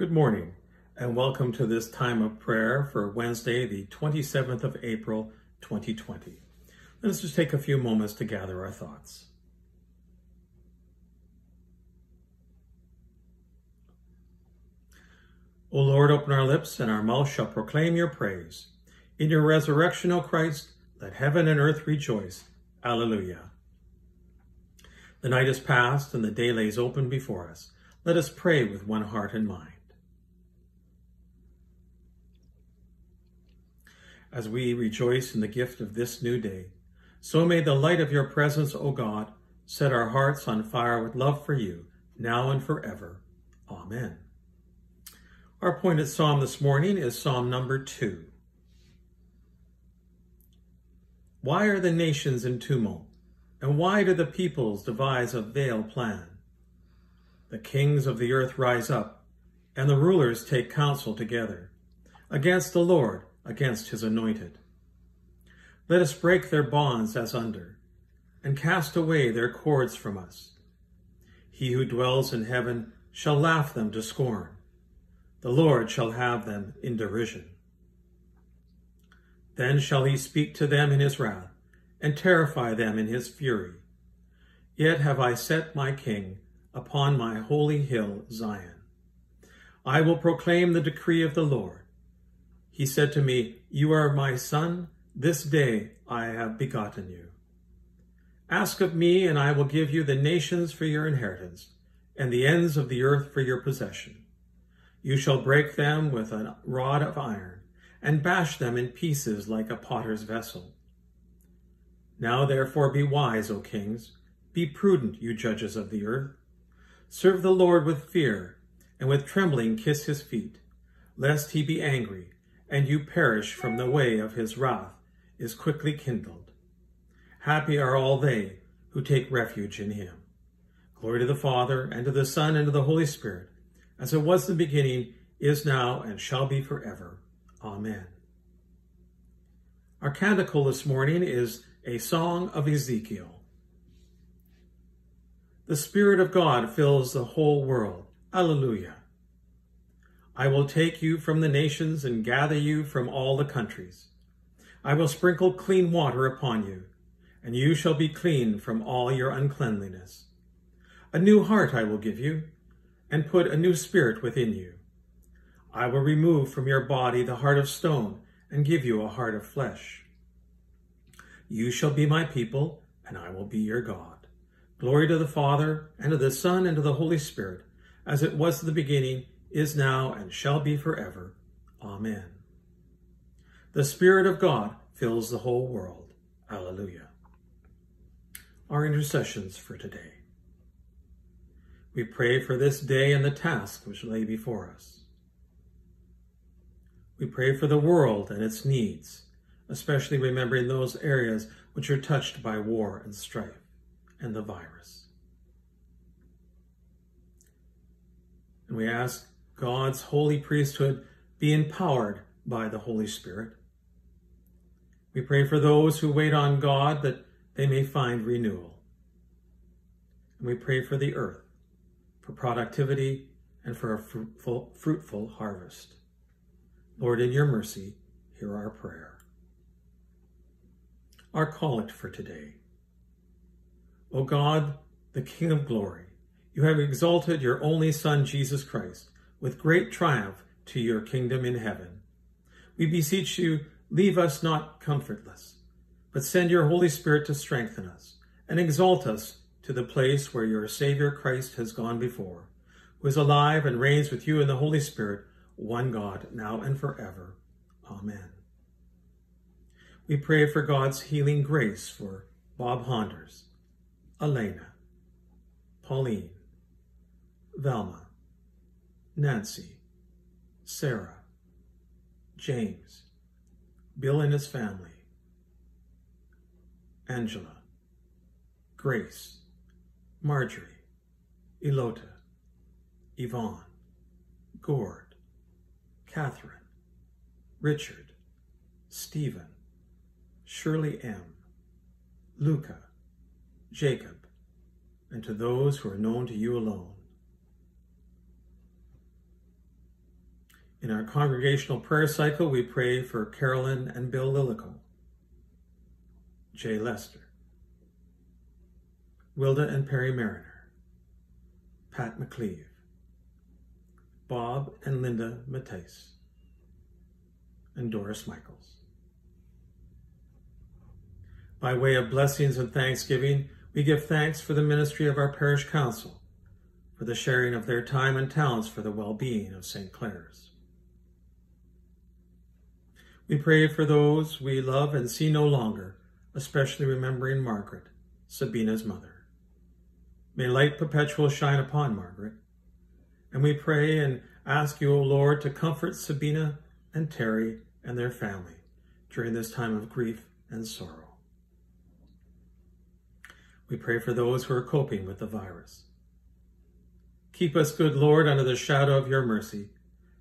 Good morning, and welcome to this time of prayer for Wednesday, the 27th of April, 2020. Let us just take a few moments to gather our thoughts. O Lord, open our lips, and our mouth shall proclaim your praise. In your resurrection, O Christ, let heaven and earth rejoice. Alleluia. The night is past, and the day lays open before us. Let us pray with one heart and mind. As we rejoice in the gift of this new day. So may the light of your presence, O God, set our hearts on fire with love for you, now and forever. Amen. Our appointed psalm this morning is Psalm number two. Why are the nations in tumult? And why do the peoples devise a veiled plan? The kings of the earth rise up, and the rulers take counsel together against the Lord against his anointed. Let us break their bonds as under, and cast away their cords from us. He who dwells in heaven shall laugh them to scorn. The Lord shall have them in derision. Then shall he speak to them in his wrath, and terrify them in his fury. Yet have I set my king upon my holy hill Zion. I will proclaim the decree of the Lord. He said to me, You are my son, this day I have begotten you. Ask of me, and I will give you the nations for your inheritance, and the ends of the earth for your possession. You shall break them with a rod of iron, and bash them in pieces like a potter's vessel. Now therefore be wise, O kings, be prudent, you judges of the earth. Serve the Lord with fear, and with trembling kiss his feet, lest he be angry and you perish from the way of his wrath is quickly kindled. Happy are all they who take refuge in him. Glory to the Father, and to the Son, and to the Holy Spirit, as it was in the beginning, is now, and shall be forever. Amen. Our canticle this morning is a song of Ezekiel. The Spirit of God fills the whole world. Alleluia. I will take you from the nations and gather you from all the countries. I will sprinkle clean water upon you, and you shall be clean from all your uncleanliness. A new heart I will give you, and put a new spirit within you. I will remove from your body the heart of stone, and give you a heart of flesh. You shall be my people, and I will be your God. Glory to the Father, and to the Son, and to the Holy Spirit, as it was in the beginning, is now, and shall be forever. Amen. The Spirit of God fills the whole world. Alleluia. Our intercessions for today. We pray for this day and the task which lay before us. We pray for the world and its needs, especially remembering those areas which are touched by war and strife and the virus. And we ask God's holy priesthood be empowered by the Holy Spirit. We pray for those who wait on God that they may find renewal. And we pray for the earth, for productivity, and for a fruitful, fruitful harvest. Lord, in your mercy, hear our prayer. Our collect for today. O God, the King of glory, you have exalted your only Son, Jesus Christ, with great triumph to your kingdom in heaven. We beseech you, leave us not comfortless, but send your Holy Spirit to strengthen us and exalt us to the place where your Savior Christ has gone before, who is alive and reigns with you in the Holy Spirit, one God, now and forever. Amen. We pray for God's healing grace for Bob Honders, Elena, Pauline, Velma, Nancy, Sarah, James, Bill and his family, Angela, Grace, Marjorie, Elota, Yvonne, Gord, Catherine, Richard, Stephen, Shirley M., Luca, Jacob, and to those who are known to you alone. In our congregational prayer cycle, we pray for Carolyn and Bill Lillico, Jay Lester, Wilda and Perry Mariner, Pat McCleve, Bob and Linda Matisse, and Doris Michaels. By way of blessings and thanksgiving, we give thanks for the ministry of our parish council, for the sharing of their time and talents for the well-being of St. Clare's. We pray for those we love and see no longer, especially remembering Margaret, Sabina's mother. May light perpetual shine upon Margaret. And we pray and ask you, O Lord, to comfort Sabina and Terry and their family during this time of grief and sorrow. We pray for those who are coping with the virus. Keep us, good Lord, under the shadow of your mercy.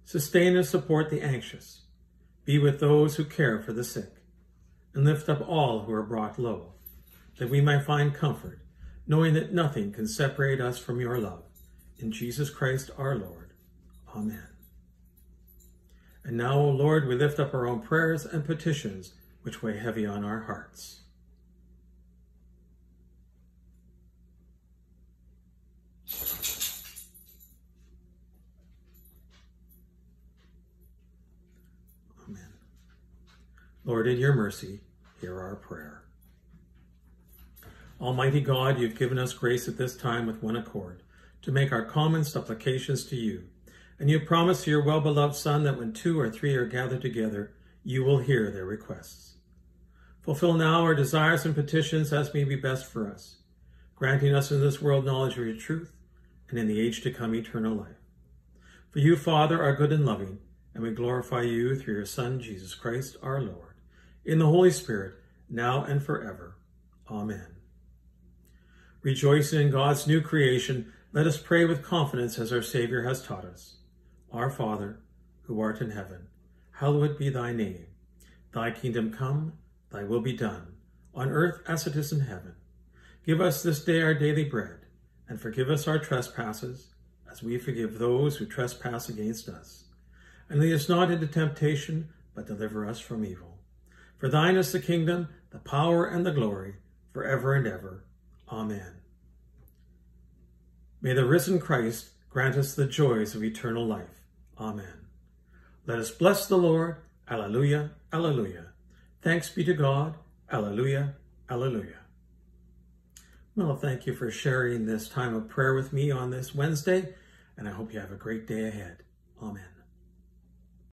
Sustain and support the anxious. Be with those who care for the sick. And lift up all who are brought low, that we may find comfort, knowing that nothing can separate us from your love. In Jesus Christ our Lord. Amen. And now, O Lord, we lift up our own prayers and petitions which weigh heavy on our hearts. Lord, in your mercy, hear our prayer. Almighty God, you've given us grace at this time with one accord to make our common supplications to you. And you promise your well-beloved Son that when two or three are gathered together, you will hear their requests. Fulfill now our desires and petitions as may be best for us, granting us in this world knowledge of your truth, and in the age to come eternal life. For you, Father, are good and loving, and we glorify you through your Son, Jesus Christ, our Lord in the Holy Spirit, now and forever. Amen. Rejoicing in God's new creation, let us pray with confidence as our Savior has taught us. Our Father, who art in heaven, hallowed be thy name. Thy kingdom come, thy will be done, on earth as it is in heaven. Give us this day our daily bread, and forgive us our trespasses, as we forgive those who trespass against us. And lead us not into temptation, but deliver us from evil. For thine is the kingdom, the power, and the glory, forever and ever. Amen. May the risen Christ grant us the joys of eternal life. Amen. Let us bless the Lord. Alleluia, alleluia. Thanks be to God. Alleluia, alleluia. Well, thank you for sharing this time of prayer with me on this Wednesday, and I hope you have a great day ahead. Amen.